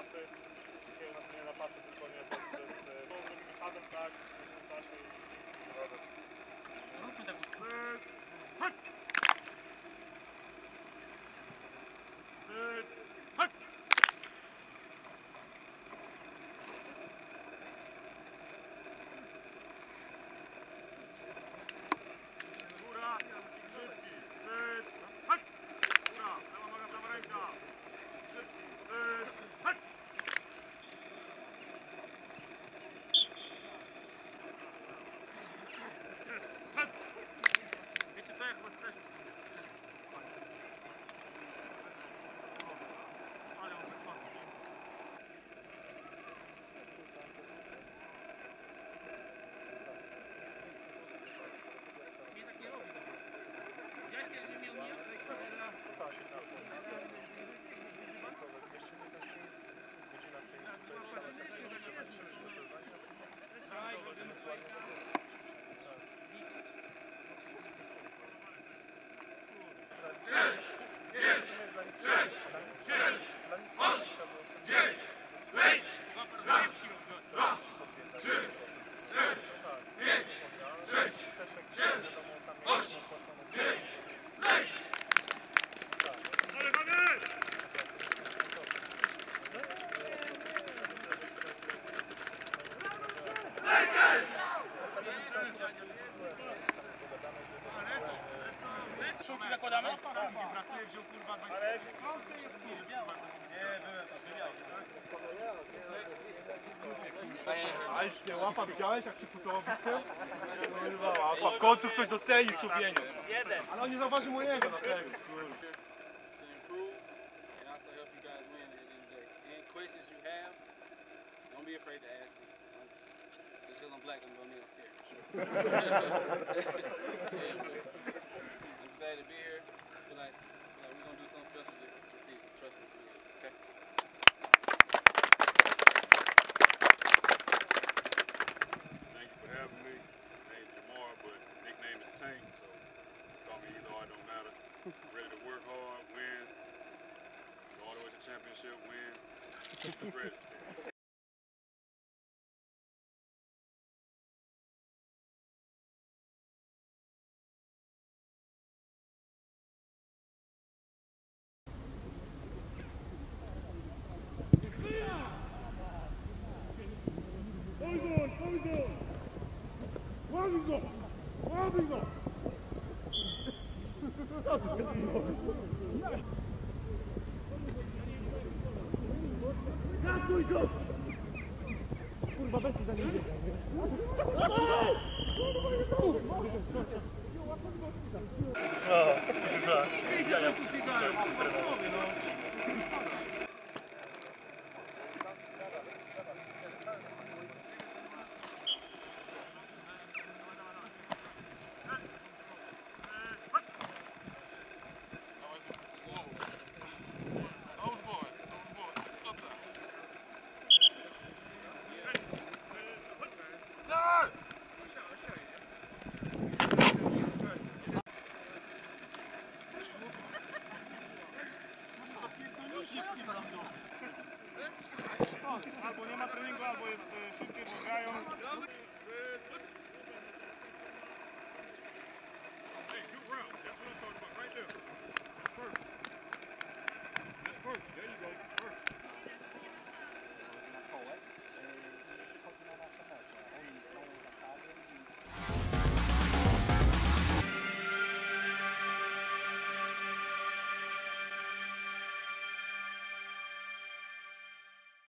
pasy, dzisiaj na pasy, tylko nie bez, bez, bez, bez, Szulki zakładamy? Pracuje, wziął kurwa 20 A jeszcze łapa widziałeś jak się pucało blisko? Kurwa łapa, w końcu ktoś doceni człowieka. Jeden. Ale on nie zauważy mojego na. Any questions you have, don't be afraid to ask me. Just because I'm black, I'm gonna be scared. I'm just glad to be here. Feel like, feel like we're gonna do something special this, this season. Trust me. Okay. Thank you for having me. My name's Jamar, but nickname is Tank, so call me either or, it don't matter. Ready to work hard, win, go all the way to championship, win. Ready. Kurwa, bez za nim idzie. szybki Albo nie ma treningu, albo jest e, szybciej, bo grają.